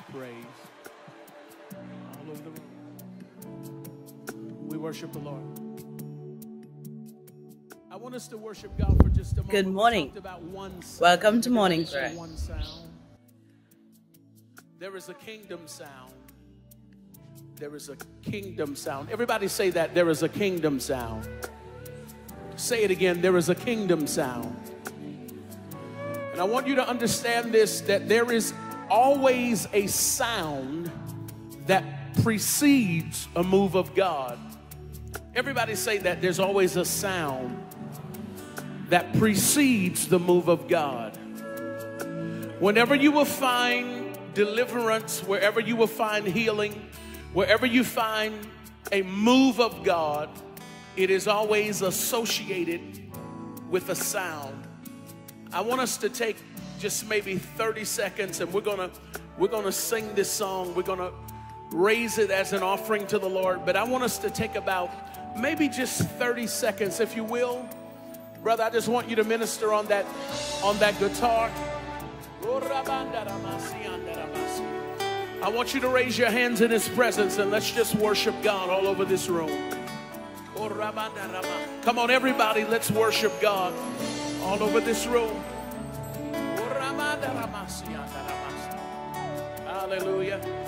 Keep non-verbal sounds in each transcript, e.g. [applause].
your praise all over the room. We worship the Lord. I want us to worship God for just a moment. Good morning. talked about one sound. Welcome to Morning Prayer. One sound. There is a kingdom sound. There is a kingdom sound. Everybody say that. There is a kingdom sound. Say it again. There is a kingdom sound. And I want you to understand this that there is always a sound that precedes a move of God. Everybody say that there's always a sound that precedes the move of God. Whenever you will find deliverance, wherever you will find healing, wherever you find a move of God, it is always associated with a sound. I want us to take just maybe 30 seconds and we're to we're to sing this song. We're to raise it as an offering to the Lord, but I want us to take about maybe just 30 seconds if you will. Brother, I just want you to minister on that on that guitar. I want you to raise your hands in his presence and let's just worship God all over this room. Come on, everybody, let's worship God all over this room. Hallelujah.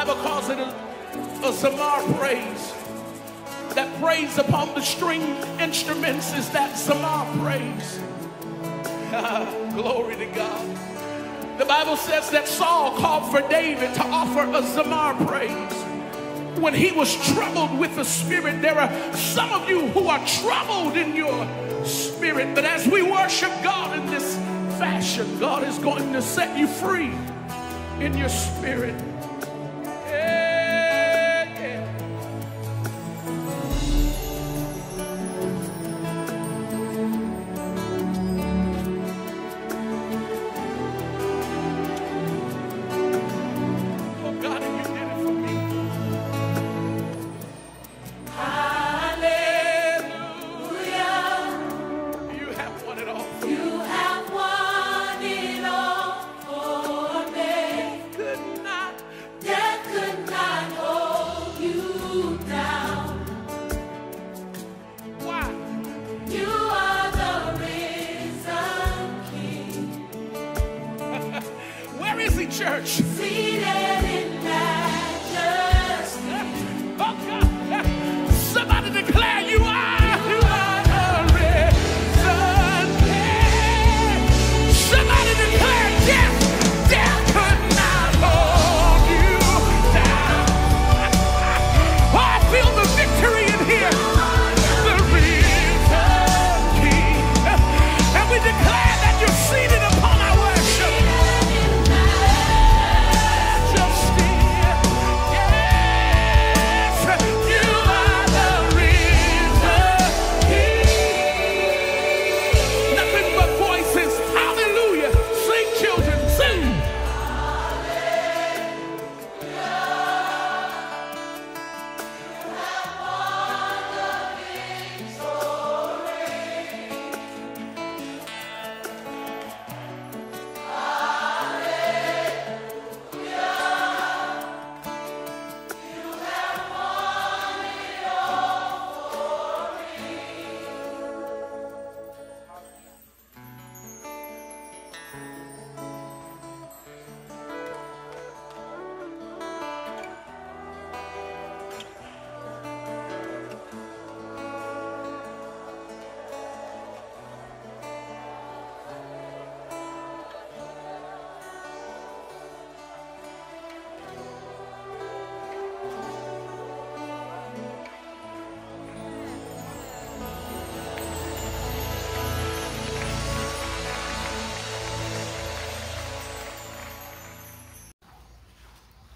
Bible calls it a, a zamar praise. That praise upon the string instruments is that zamar praise. [laughs] Glory to God. The Bible says that Saul called for David to offer a zamar praise when he was troubled with the Spirit. There are some of you who are troubled in your spirit, but as we worship God in this fashion, God is going to set you free in your spirit.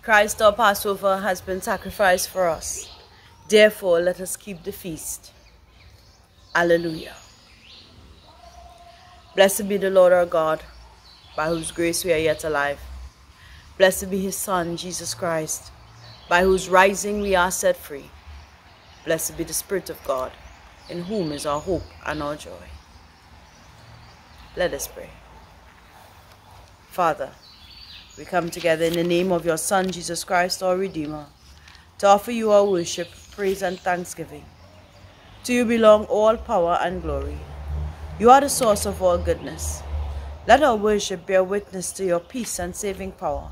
Christ our Passover has been sacrificed for us. Therefore, let us keep the feast. Alleluia. Blessed be the Lord our God, by whose grace we are yet alive. Blessed be his Son, Jesus Christ, by whose rising we are set free. Blessed be the Spirit of God, in whom is our hope and our joy. Let us pray. Father, we come together in the name of your Son, Jesus Christ, our Redeemer, to offer you our worship, praise, and thanksgiving. To you belong all power and glory. You are the source of all goodness. Let our worship bear witness to your peace and saving power.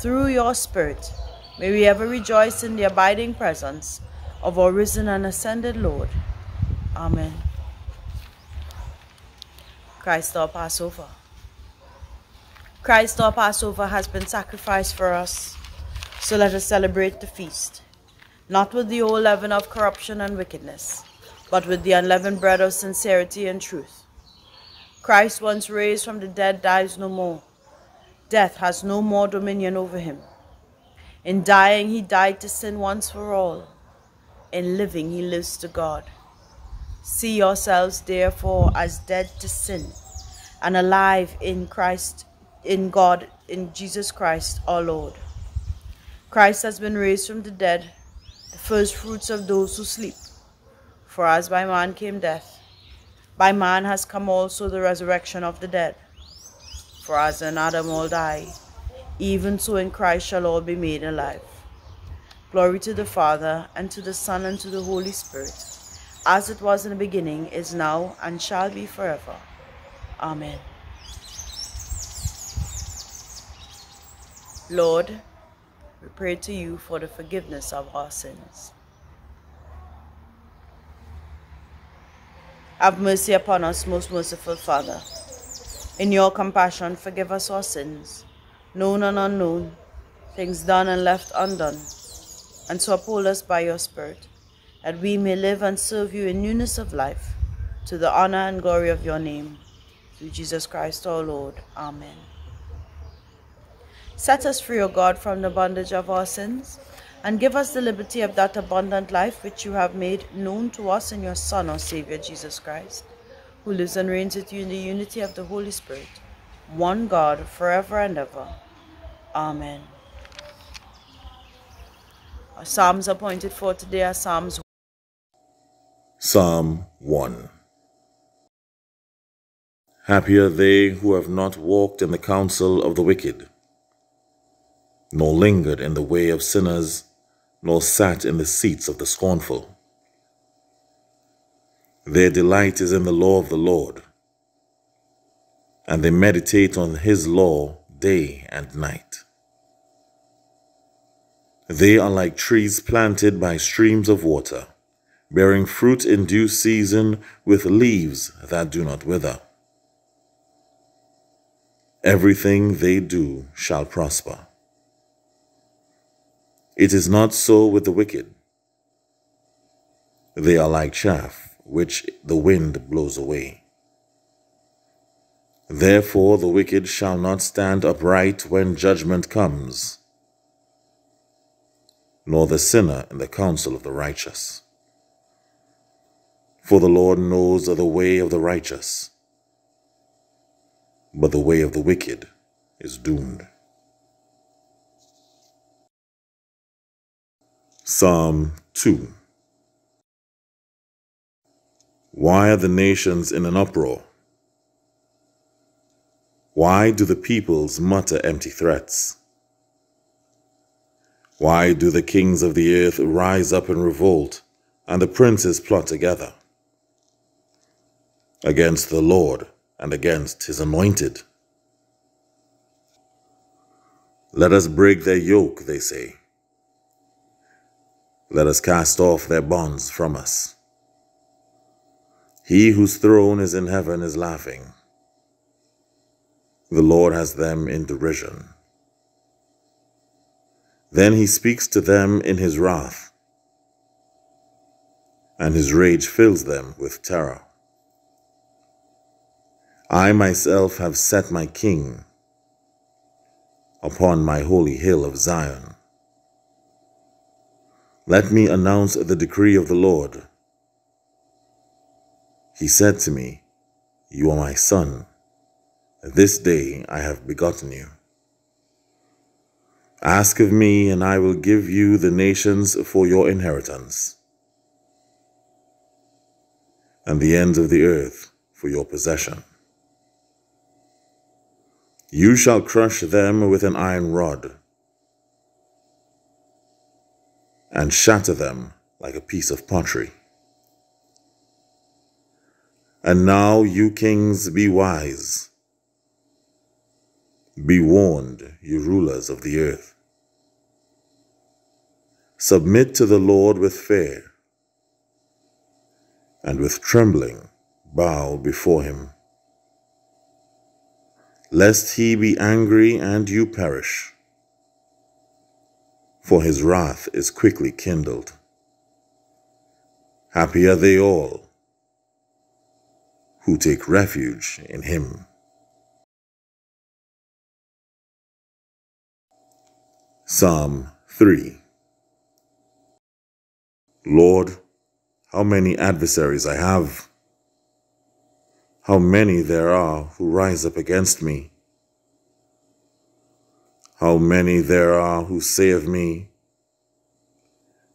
Through your Spirit, may we ever rejoice in the abiding presence of our risen and ascended Lord. Amen. Christ our Passover. Christ our Passover has been sacrificed for us, so let us celebrate the feast, not with the old leaven of corruption and wickedness, but with the unleavened bread of sincerity and truth. Christ, once raised from the dead, dies no more. Death has no more dominion over him. In dying, he died to sin once for all. In living, he lives to God. See yourselves therefore as dead to sin and alive in Christ, in God, in Jesus Christ our Lord. Christ has been raised from the dead, the first fruits of those who sleep. For as by man came death, by man has come also the resurrection of the dead. For as in Adam all die, even so in Christ shall all be made alive. Glory to the Father, and to the Son, and to the Holy Spirit, as it was in the beginning, is now, and shall be forever. Amen. Lord, we pray to you for the forgiveness of our sins. Have mercy upon us, most merciful Father. In your compassion, forgive us our sins, known and unknown, things done and left undone, and so uphold us by your Spirit, that we may live and serve you in newness of life, to the honor and glory of your name. Through Jesus Christ our Lord. Amen. Set us free, O God, from the bondage of our sins, and give us the liberty of that abundant life which you have made known to us in your Son, our Savior, Jesus Christ, who lives and reigns with you in the unity of the Holy Spirit, one God, forever and ever. Amen. Our Psalms appointed for today are Psalms Psalm 1 Happy are they who have not walked in the counsel of the wicked, nor lingered in the way of sinners, nor sat in the seats of the scornful. Their delight is in the law of the Lord, and they meditate on his law day and night. They are like trees planted by streams of water, bearing fruit in due season with leaves that do not wither. Everything they do shall prosper. It is not so with the wicked. They are like chaff which the wind blows away. Therefore the wicked shall not stand upright when judgment comes, nor the sinner in the counsel of the righteous. For the Lord knows the way of the righteous, but the way of the wicked is doomed. Psalm 2 Why are the nations in an uproar? Why do the peoples mutter empty threats? Why do the kings of the earth rise up in revolt, and the princes plot together? Against the Lord and against his anointed. Let us break their yoke, they say. Let us cast off their bonds from us. He whose throne is in heaven is laughing. The Lord has them in derision. Then he speaks to them in his wrath, and his rage fills them with terror. I myself have set my king upon my holy hill of Zion. Let me announce the decree of the Lord. He said to me, You are my son. This day I have begotten you. Ask of me, and I will give you the nations for your inheritance, and the ends of the earth for your possession. You shall crush them with an iron rod, and shatter them like a piece of pottery. And now, you kings, be wise. Be warned, you rulers of the earth. Submit to the Lord with fear, and with trembling bow before him. Lest he be angry and you perish, for his wrath is quickly kindled. Happy are they all who take refuge in him. Psalm 3 Lord, how many adversaries I have. How many there are who rise up against me. How many there are who say of me,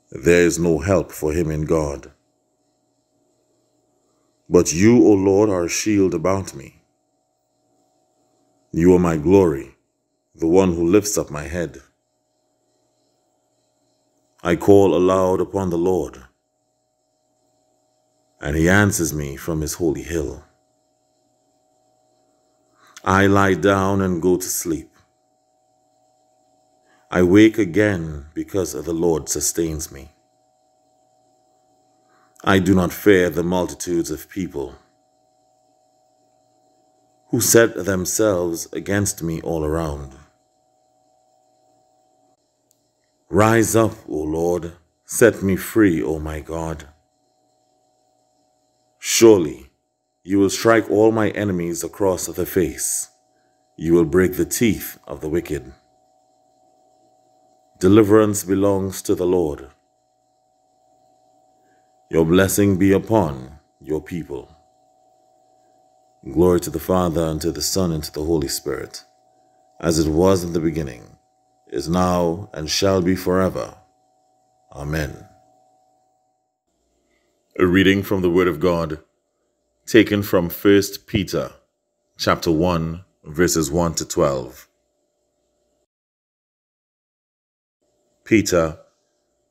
There is no help for him in God. But you, O Lord, are a shield about me. You are my glory, the one who lifts up my head. I call aloud upon the Lord, and he answers me from his holy hill. I lie down and go to sleep. I wake again because the Lord sustains me. I do not fear the multitudes of people who set themselves against me all around. Rise up, O Lord, set me free, O my God. Surely you will strike all my enemies across the face. You will break the teeth of the wicked. Deliverance belongs to the Lord. Your blessing be upon your people. Glory to the Father, and to the Son, and to the Holy Spirit, as it was in the beginning, is now, and shall be forever. Amen. A reading from the Word of God, taken from 1 Peter, chapter 1, verses 1 to 12. Peter,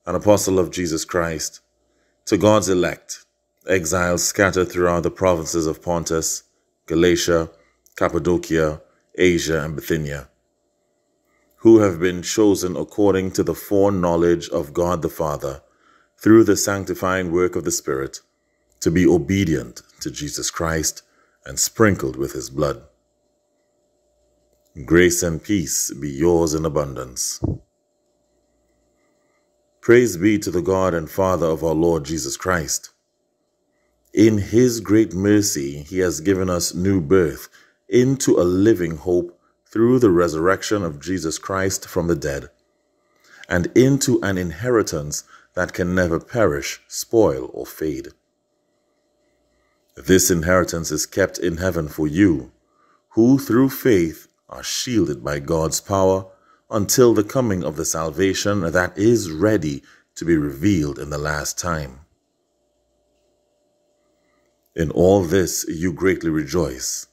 an apostle of Jesus Christ, to God's elect, exiles scattered throughout the provinces of Pontus, Galatia, Cappadocia, Asia, and Bithynia, who have been chosen according to the foreknowledge of God the Father, through the sanctifying work of the Spirit, to be obedient to Jesus Christ and sprinkled with his blood. Grace and peace be yours in abundance. Praise be to the God and Father of our Lord Jesus Christ. In his great mercy, he has given us new birth into a living hope through the resurrection of Jesus Christ from the dead, and into an inheritance that can never perish, spoil, or fade. This inheritance is kept in heaven for you, who through faith are shielded by God's power until the coming of the salvation that is ready to be revealed in the last time. In all this you greatly rejoice,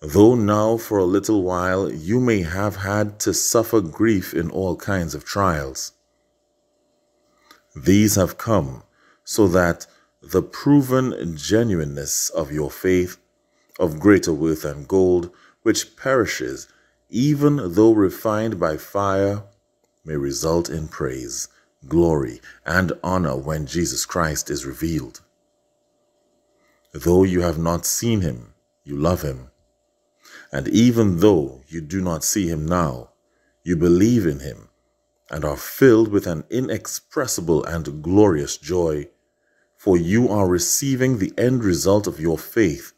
though now for a little while you may have had to suffer grief in all kinds of trials. These have come so that the proven genuineness of your faith, of greater worth than gold, which perishes, even though refined by fire, may result in praise, glory, and honor when Jesus Christ is revealed. Though you have not seen him, you love him. And even though you do not see him now, you believe in him and are filled with an inexpressible and glorious joy, for you are receiving the end result of your faith,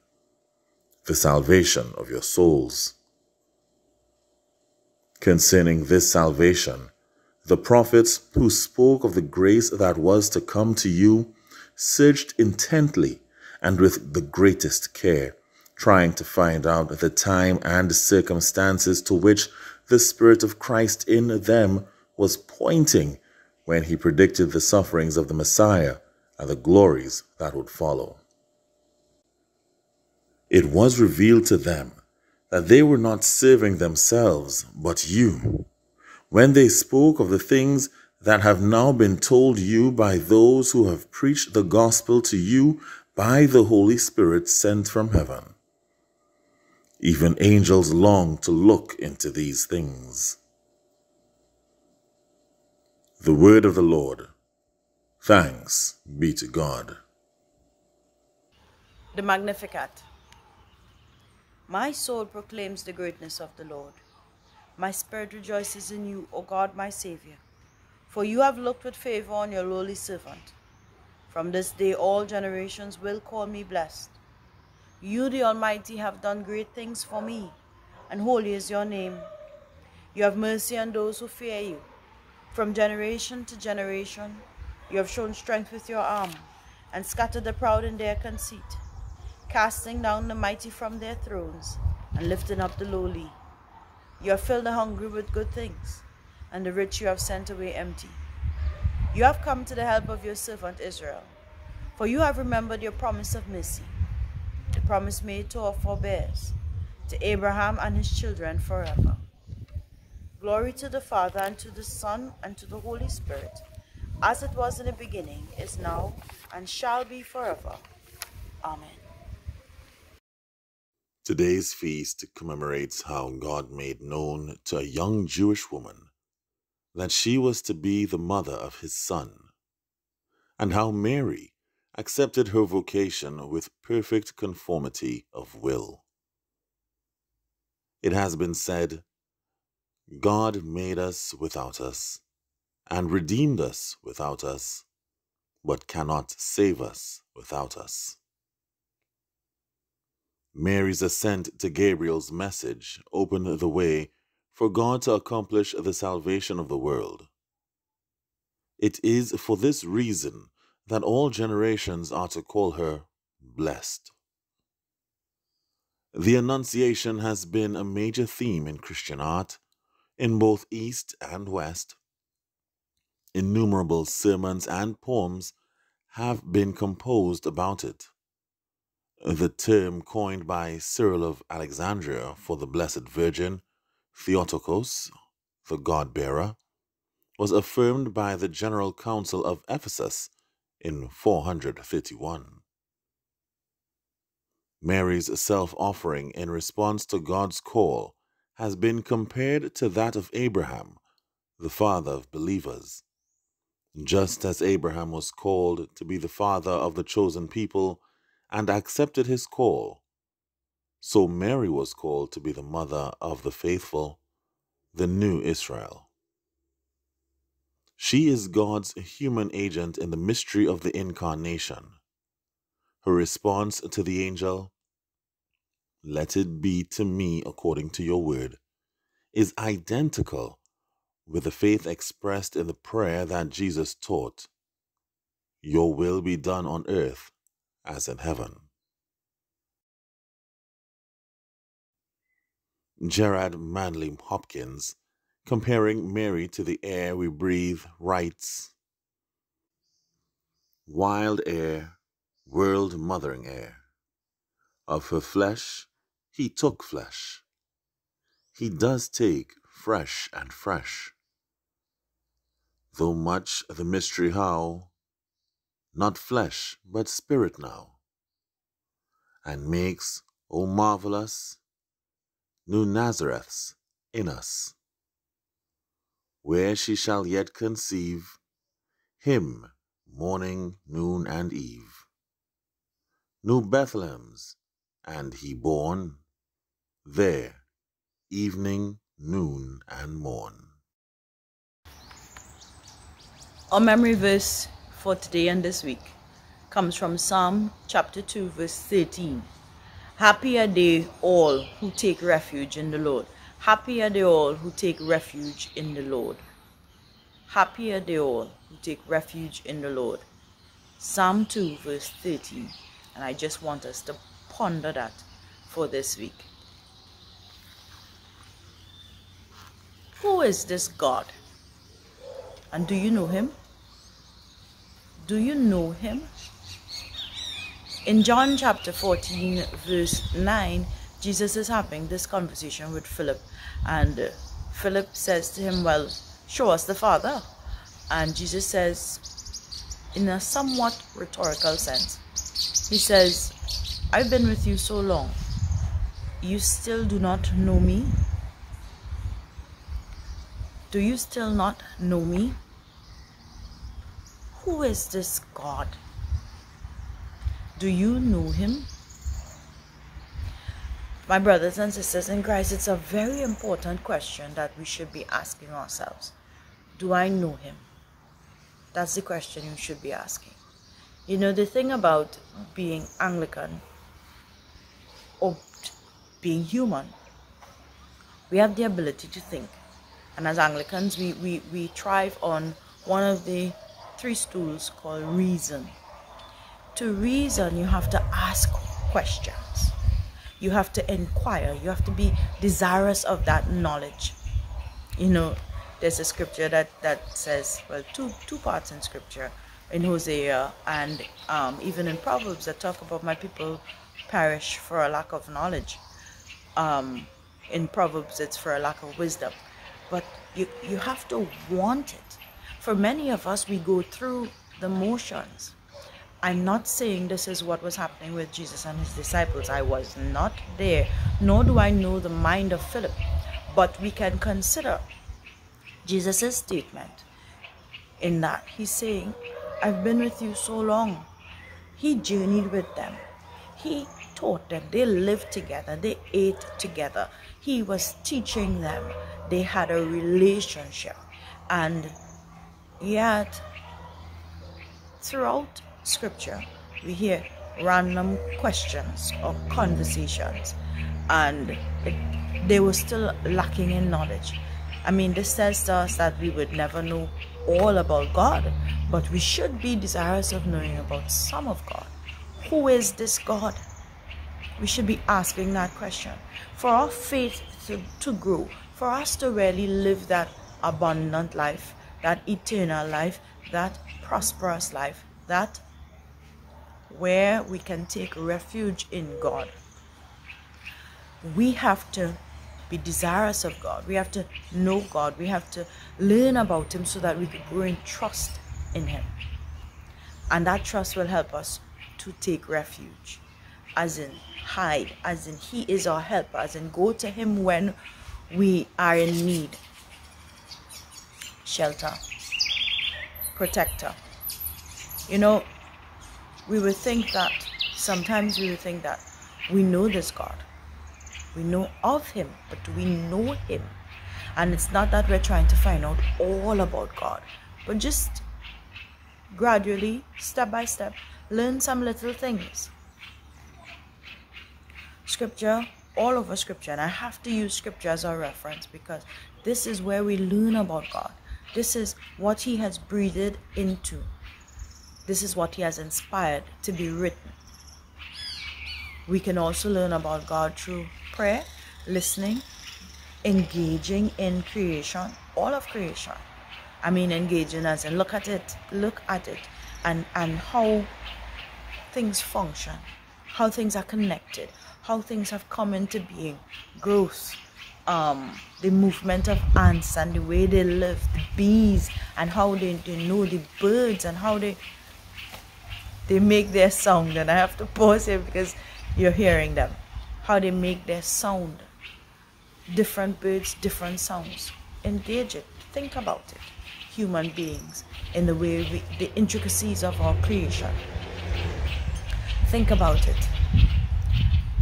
the salvation of your souls. Concerning this salvation, the prophets who spoke of the grace that was to come to you searched intently and with the greatest care, trying to find out the time and circumstances to which the Spirit of Christ in them was pointing when he predicted the sufferings of the Messiah and the glories that would follow. It was revealed to them that they were not serving themselves, but you, when they spoke of the things that have now been told you by those who have preached the gospel to you by the Holy Spirit sent from heaven. Even angels long to look into these things. The word of the Lord. Thanks be to God. The Magnificat. My soul proclaims the greatness of the Lord. My spirit rejoices in you, O God, my Saviour. For you have looked with favor on your lowly servant. From this day all generations will call me blessed. You, the Almighty, have done great things for me, and holy is your name. You have mercy on those who fear you. From generation to generation, you have shown strength with your arm, and scattered the proud in their conceit, casting down the mighty from their thrones, and lifting up the lowly. You have filled the hungry with good things, and the rich you have sent away empty. You have come to the help of your servant Israel, for you have remembered your promise of mercy, the promise made to our forebears, to Abraham and his children forever. Glory to the Father, and to the Son, and to the Holy Spirit, as it was in the beginning, is now, and shall be forever. Amen. Today's feast commemorates how God made known to a young Jewish woman that she was to be the mother of his son, and how Mary accepted her vocation with perfect conformity of will. It has been said, God made us without us, and redeemed us without us, but cannot save us without us. Mary's assent to Gabriel's message opened the way for God to accomplish the salvation of the world. It is for this reason that all generations are to call her blessed. The Annunciation has been a major theme in Christian art in both East and West. Innumerable sermons and poems have been composed about it. The term coined by Cyril of Alexandria for the Blessed Virgin, Theotokos, the God bearer, was affirmed by the General Council of Ephesus in 431. Mary's self offering in response to God's call has been compared to that of Abraham, the father of believers. Just as Abraham was called to be the father of the chosen people, and accepted his call. So Mary was called to be the mother of the faithful, the new Israel. She is God's human agent in the mystery of the incarnation. Her response to the angel, Let it be to me according to your word, is identical with the faith expressed in the prayer that Jesus taught Your will be done on earth as in heaven. Gerard Manley Hopkins, comparing Mary to the air we breathe, writes Wild air, world mothering air. Of her flesh, he took flesh. He does take fresh and fresh. Though much the mystery how, not flesh, but spirit now, and makes, O marvelous, new Nazareths in us, where she shall yet conceive him morning, noon, and eve. New Bethlehems, and he born there, evening, noon, and morn. Our memory verse for today and this week comes from Psalm chapter 2, verse 13. Happy are they all who take refuge in the Lord. Happy are they all who take refuge in the Lord. Happy are they all who take refuge in the Lord. Psalm 2, verse 13. And I just want us to ponder that for this week. Who is this God? And do you know him? Do you know him? In John chapter 14, verse 9, Jesus is having this conversation with Philip, and uh, Philip says to him, Well, show us the Father. And Jesus says, in a somewhat rhetorical sense, He says, I've been with you so long. You still do not know me? Do you still not know me? Who is this God? Do you know him? My brothers and sisters in Christ, it's a very important question that we should be asking ourselves. Do I know him? That's the question you should be asking. You know, the thing about being Anglican or being human, we have the ability to think. And as Anglicans, we, we, we thrive on one of the three stools called reason. to reason, you have to ask questions. You have to inquire. You have to be desirous of that knowledge. You know, there's a scripture that, that says, well, two, two parts in scripture in Hosea and um, even in Proverbs that talk about my people perish for a lack of knowledge. Um, in Proverbs, it's for a lack of wisdom. But you, you have to want it. For many of us, we go through the motions. I'm not saying this is what was happening with Jesus and his disciples. I was not there, nor do I know the mind of Philip. But we can consider Jesus' statement in that he's saying, I've been with you so long. He journeyed with them. He taught them. They lived together. They ate together. He was teaching them. They had a relationship. And yet, throughout scripture, we hear random questions or conversations, and it, they were still lacking in knowledge. I mean, this tells us that we would never know all about God, but we should be desirous of knowing about some of God. Who is this God? We should be asking that question. For our faith to, to grow, for us to really live that abundant life, that eternal life, that prosperous life, that where we can take refuge in God. We have to be desirous of God. We have to know God. We have to learn about Him so that we can grow in trust in Him. And that trust will help us to take refuge, as in hide, as in He is our helper, as in go to Him when we are in need. Shelter, protector. You know, we would think that sometimes we would think that we know this God we know of Him, but do we know Him? And it's not that we're trying to find out all about God, but just gradually, step by step, learn some little things. Scripture, all over Scripture, and I have to use Scripture as our reference because this is where we learn about God. This is what He has breathed into. This is what He has inspired to be written. We can also learn about God through prayer, listening, engaging in creation, all of creation. I mean engaging as in look at it, look at it and, and how things function, how things are connected, how things have come into being, growth, um, the movement of ants and the way they live, the bees and how they, they know the birds and how they they make their sound and I have to pause here because you're hearing them how they make their sound. Different birds, different sounds. Engage it. Think about it. Human beings in the way we, the intricacies of our creation. Think about it.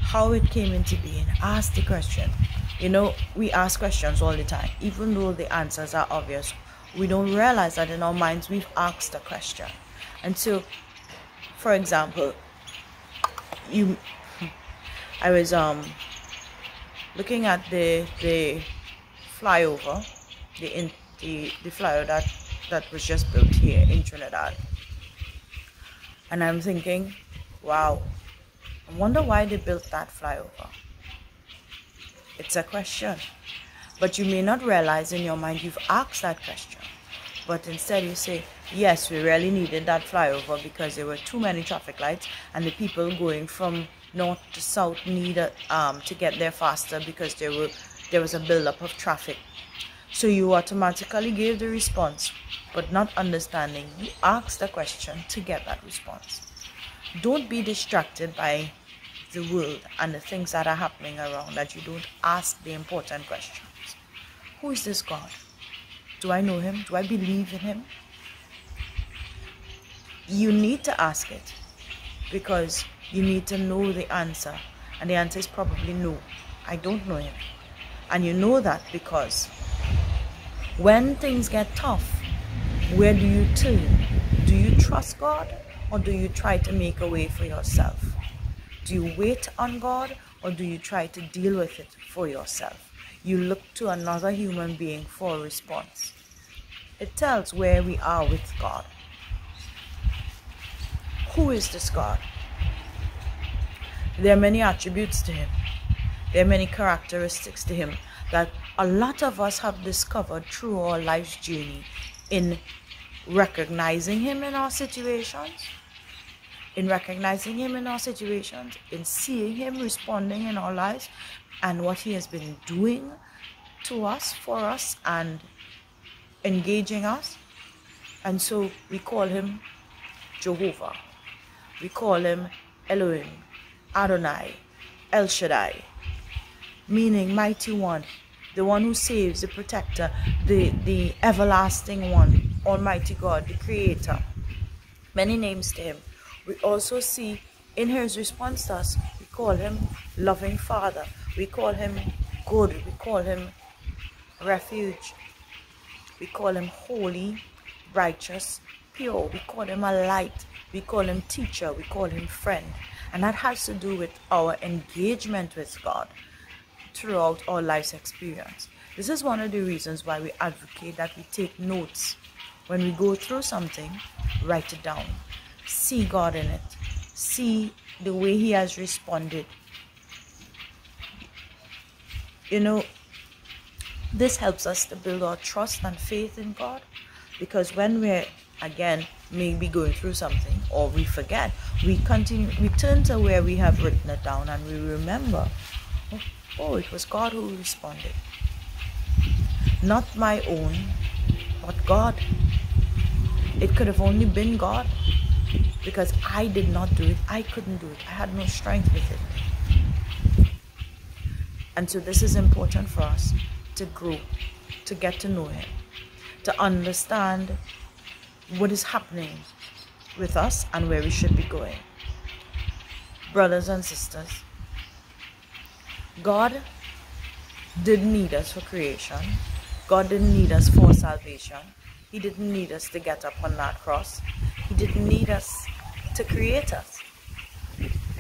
How it came into being. Ask the question. You know, we ask questions all the time, even though the answers are obvious. We don't realize that in our minds we've asked the question. And so, for example, you I was um looking at the the flyover, the in, the the flyover that that was just built here in Trinidad, and I'm thinking, wow, I wonder why they built that flyover. It's a question, but you may not realize in your mind you've asked that question, but instead you say, yes, we really needed that flyover because there were too many traffic lights and the people going from north to south needed um, to get there faster because there were there was a buildup of traffic. So you automatically gave the response, but not understanding. You asked the question to get that response. Don't be distracted by the world and the things that are happening around that you don't ask the important questions. Who is this God? Do I know him? Do I believe in him? You need to ask it because you need to know the answer. And the answer is probably no. I don't know him. And you know that because when things get tough, where do you turn? Do you trust God or do you try to make a way for yourself? Do you wait on God or do you try to deal with it for yourself? You look to another human being for a response. It tells where we are with God. Who is this God? There are many attributes to him. There are many characteristics to him that a lot of us have discovered through our life's journey in recognizing him in our situations, in recognizing him in our situations, in seeing him responding in our lives, and what he has been doing to us, for us, and engaging us. And so we call him Jehovah. We call him Elohim, Adonai, El Shaddai, meaning mighty one, the one who saves, the protector, the, the everlasting one, Almighty God, the creator. Many names to him. We also see in his response to us, we call him loving father. We call him good. We call him refuge. We call him holy, righteous, pure. We call him a light. We call him teacher. We call him friend. And that has to do with our engagement with God throughout our life's experience. This is one of the reasons why we advocate that we take notes. When we go through something, write it down. See God in it. See the way He has responded. You know, this helps us to build our trust and faith in God because when we're again maybe going through something or we forget, we continue we turn to where we have written it down and we remember oh, oh it was God who responded. Not my own, but God. It could have only been God because I did not do it. I couldn't do it. I had no strength with it. And so this is important for us to grow, to get to know Him, to understand what is happening with us and where we should be going. Brothers and sisters, God didn't need us for creation. God didn't need us for salvation. He didn't need us to get up on that cross. He didn't need us to create us.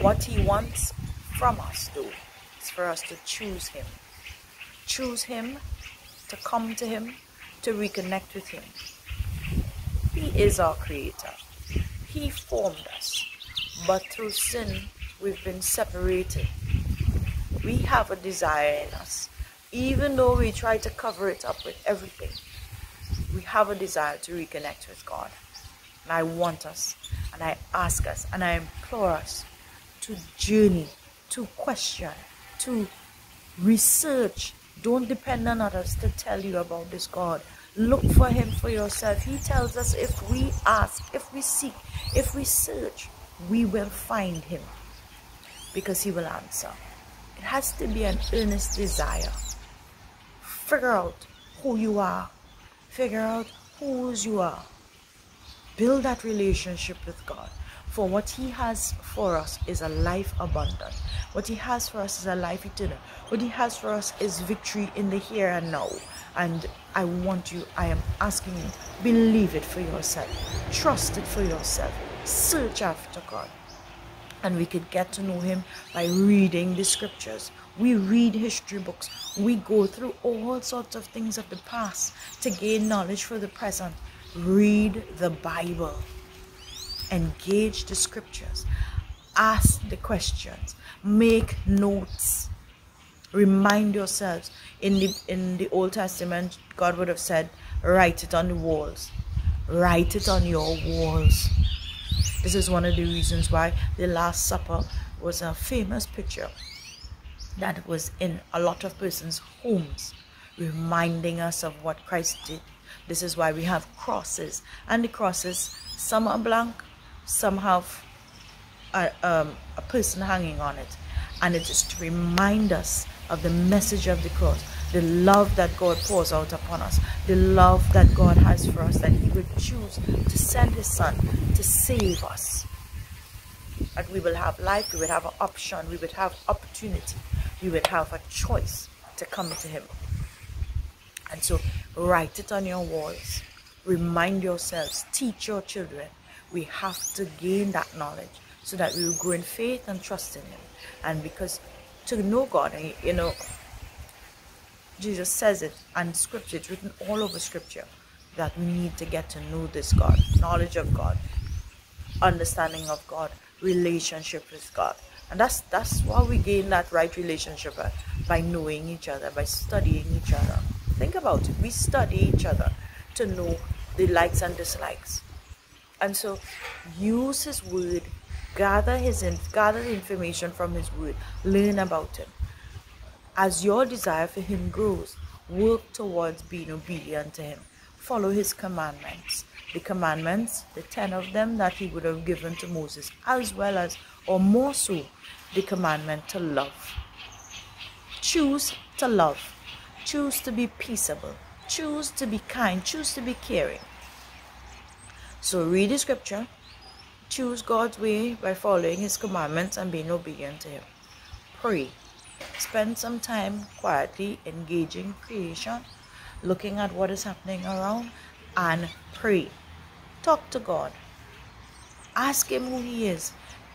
What He wants from us, though, is for us to choose Him. Choose Him, to come to Him, to reconnect with Him. He is our Creator. He formed us. But through sin, we've been separated. We have a desire in us. Even though we try to cover it up with everything, we have a desire to reconnect with God. And I want us, and I ask us, and I implore us to journey, to question, to research. Don't depend on others to tell you about this God. Look for Him for yourself. He tells us if we ask, if we seek, if we search, we will find Him because He will answer. It has to be an earnest desire. Figure out who you are, figure out whose you are. Build that relationship with God. For what He has for us is a life abundant. What He has for us is a life eternal. What He has for us is victory in the here and now. And I want you, I am asking you, believe it for yourself. Trust it for yourself. Search after God. And we could get to know Him by reading the scriptures. We read history books. We go through all sorts of things of the past to gain knowledge for the present. Read the Bible engage the scriptures, ask the questions, make notes, remind yourselves. In the in the Old Testament, God would have said, write it on the walls, write it on your walls. This is one of the reasons why the Last Supper was a famous picture that was in a lot of persons' homes, reminding us of what Christ did. This is why we have crosses, and the crosses, some are blank, some have a, um, a person hanging on it. And it is to remind us of the message of the cross, the love that God pours out upon us, the love that God has for us, that He would choose to send His Son to save us. That we will have life, we would have an option, we would have opportunity, we would have a choice to come to Him. And so write it on your walls. Remind yourselves, teach your children, we have to gain that knowledge so that we will grow in faith and trust in Him. And because to know God, eh, you know, Jesus says it, and Scripture, it's written all over Scripture, that we need to get to know this God, knowledge of God. understanding of God, relationship with God. And that's that's why we gain that right relationship uh, by knowing each other, by studying each other. Think about it. We study each other to know the likes and dislikes. And so use his word, gather his in, gather the information from his word, learn about him. As your desire for him grows, work towards being obedient to him. Follow his commandments. The commandments, the ten of them that he would have given to Moses, as well as, or more so, the commandment to love. Choose to love. Choose to be peaceable. Choose to be kind. Choose to be caring. So read the scripture. Choose God's way by following his commandments and being obedient to him. Pray. Spend some time quietly engaging creation, looking at what is happening around, and pray. Talk to God. Ask him who he is.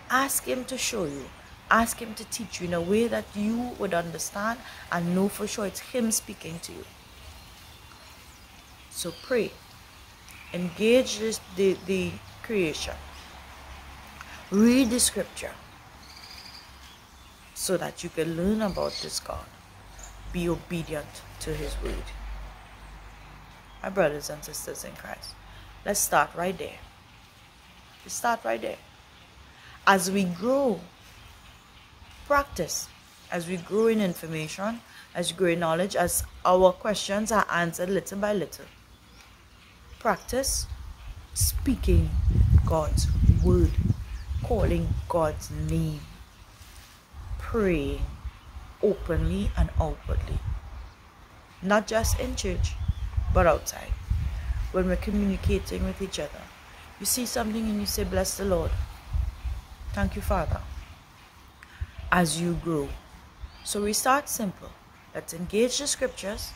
Ask him to show you. Ask him to teach you in a way that you would understand and know for sure it's him speaking to you. So pray. Engage this, the, the creation. Read the scripture so that you can learn about this God. Be obedient to his word. My brothers and sisters in Christ, let's start right there. Let's start right there. As we grow, practice. As we grow in information, as we grow in knowledge, as our questions are answered little by little. Practice speaking God's word, calling God's name, praying openly and outwardly. Not just in church, but outside. When we're communicating with each other, you see something and you say, Bless the Lord. Thank you, Father. As you grow. So we start simple. Let's engage the scriptures,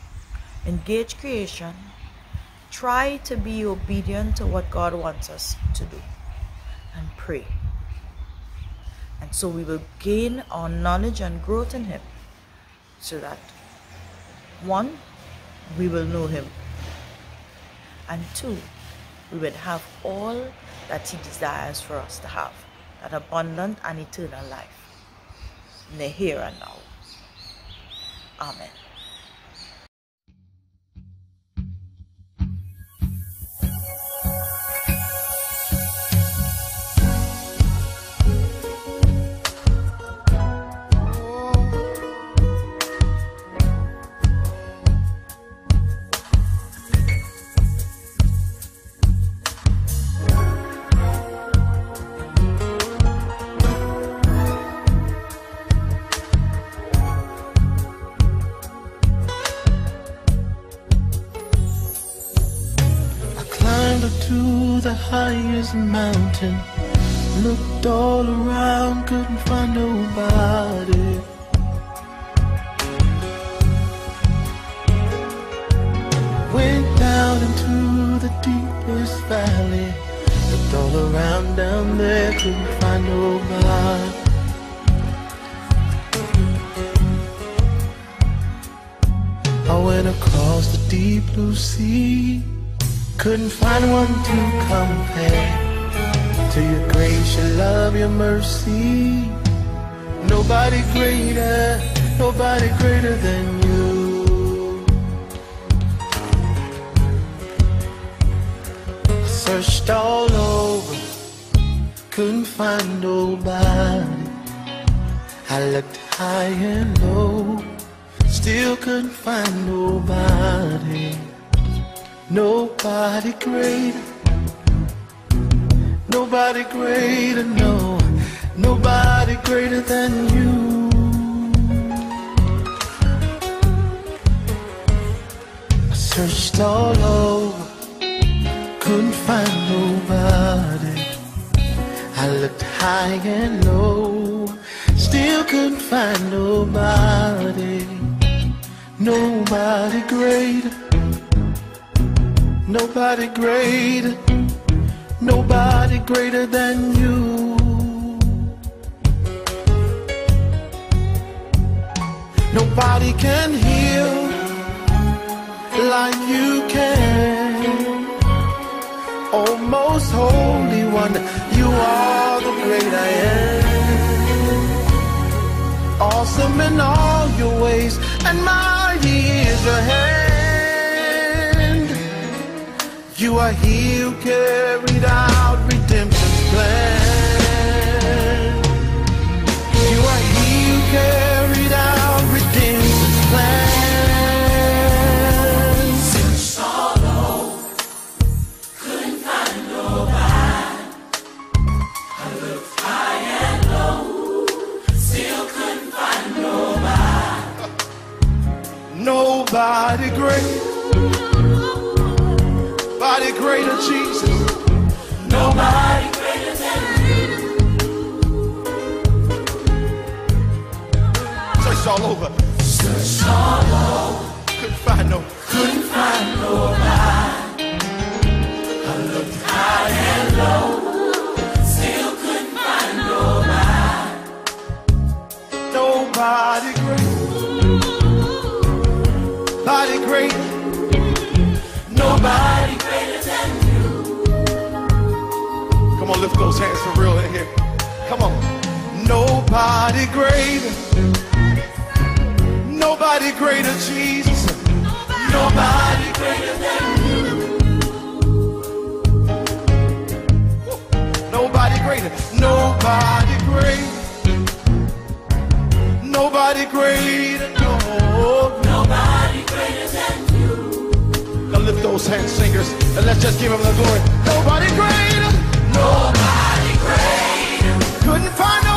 engage creation, try to be obedient to what God wants us to do, and pray. And so we will gain our knowledge and growth in Him so that one, we will know Him, and two, we will have all that He desires for us to have that abundant and eternal life in the here and now. Amen. Highest mountain. Looked all around, couldn't find nobody. Went down into the deepest valley. Looked all around down there, couldn't find nobody. I went across the deep blue sea. Couldn't find one to compare to your grace, your love, your mercy. Nobody greater, nobody greater than you. Searched all over, couldn't find nobody. I looked high and low, still couldn't find nobody. Nobody greater, nobody greater, no, nobody greater than you. I searched all over, couldn't find nobody. I looked high and low, still couldn't find nobody. Nobody greater. Nobody greater, nobody greater than you. Nobody can heal like you can. Oh, most holy one, You are the great I am. Awesome in all your ways, and mighty is your hand. You are he who carried out redemption's plan. You are he who carried out redemption's plan. Couldn't find nobody. I looked high and low, still couldn't find nobody. Nobody great. Greater, Jesus. Nobody greater than you. Search all over. Search all over. Couldn't find no. Couldn't find nobody. I looked high and low. Still couldn't find nobody. Nobody great. Body great. Nobody Nobody greater. Nobody greater, Jesus. Nobody greater than you. Nobody greater. Nobody greater. Nobody greater. No. Nobody greater than you. Now lift those hands, singers, and let's just give him the glory. Nobody greater. Nobody greater. Couldn't find nobody.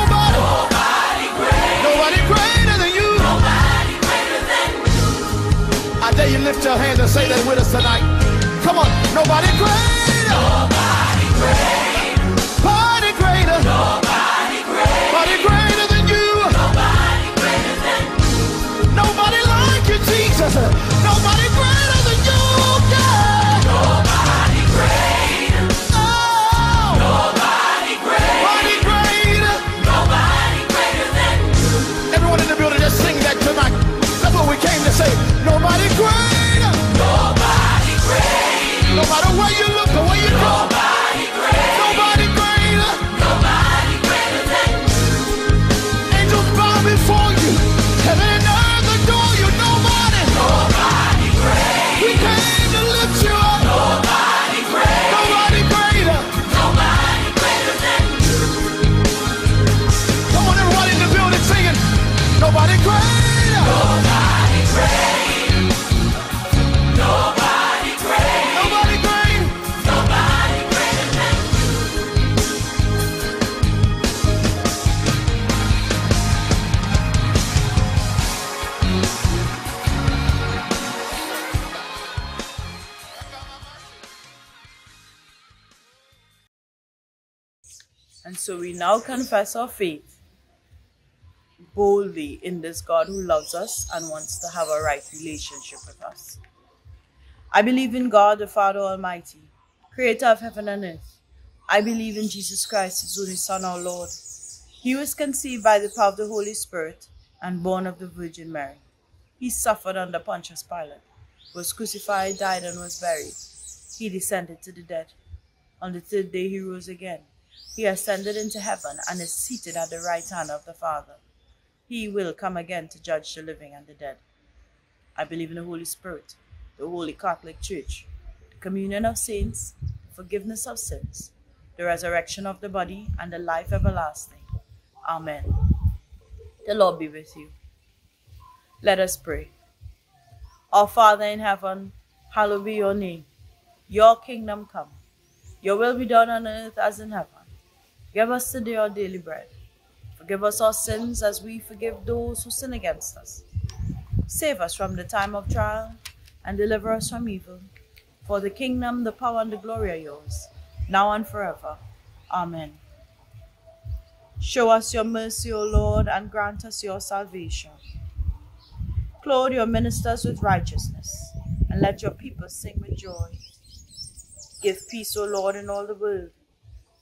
Dare you lift your hand and say that with us tonight. Come on. Nobody greater. Nobody greater. Nobody greater. Nobody greater. Nobody greater than you. Nobody greater than you. Nobody like you, Jesus. Nobody Nobody greater. Nobody greater. No matter where you look or where you go. Now confess our faith boldly in this God who loves us and wants to have a right relationship with us. I believe in God, the Father Almighty, creator of heaven and earth. I believe in Jesus Christ, his only Son, our Lord. He was conceived by the power of the Holy Spirit and born of the Virgin Mary. He suffered under Pontius Pilate, was crucified, died, and was buried. He descended to the dead. On the third day he rose again. He ascended into heaven and is seated at the right hand of the Father. He will come again to judge the living and the dead. I believe in the Holy Spirit, the Holy Catholic Church, the communion of saints, the forgiveness of sins, the resurrection of the body, and the life everlasting. Amen. The Lord be with you. Let us pray. Our Father in heaven, hallowed be your name. Your kingdom come. Your will be done on earth as in heaven. Give us today our daily bread. Forgive us our sins as we forgive those who sin against us. Save us from the time of trial and deliver us from evil. For the kingdom, the power, and the glory are yours, now and forever. Amen. Show us your mercy, O Lord, and grant us your salvation. Clothe your ministers with righteousness, and let your people sing with joy. Give peace, O Lord, in all the world,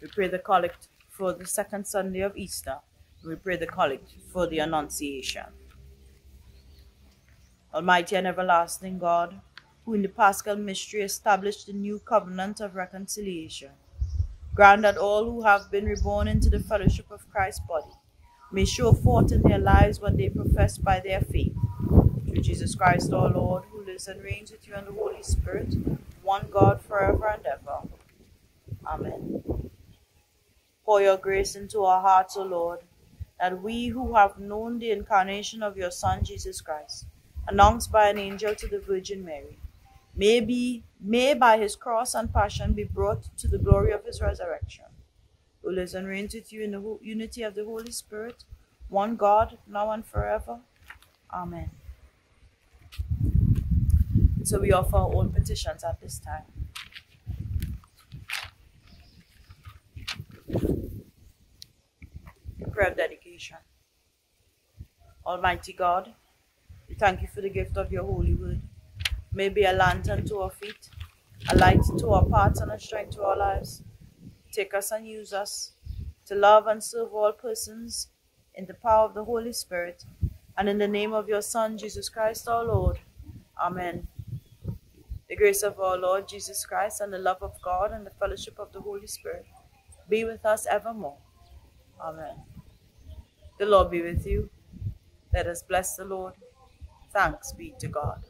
We pray the collect for the second Sunday of Easter. We pray the collect for the Annunciation. Almighty and everlasting God, who in the Paschal mystery established the new covenant of reconciliation, grant that all who have been reborn into the fellowship of Christ's body may show forth in their lives what they profess by their faith. Through Jesus Christ our Lord, who lives and reigns with you and the Holy Spirit, one God forever and ever. Amen. Pour your grace into our hearts, O Lord, that we who have known the incarnation of your Son Jesus Christ, announced by an angel to the Virgin Mary, may be may by his cross and passion be brought to the glory of his resurrection, who lives and reigns with you in the unity of the Holy Spirit, one God, now and forever. Amen. So we offer our own petitions at this time. Prayer dedication. Almighty God, we thank you for the gift of your holy word. May be a lantern to our feet, a light to our paths, and a strength to our lives. Take us and use us to love and serve all persons in the power of the Holy Spirit, and in the name of your Son, Jesus Christ our Lord. Amen. The grace of our Lord Jesus Christ, and the love of God, and the fellowship of the Holy Spirit be with us evermore. Amen. The Lord be with you. Let us bless the Lord. Thanks be to God.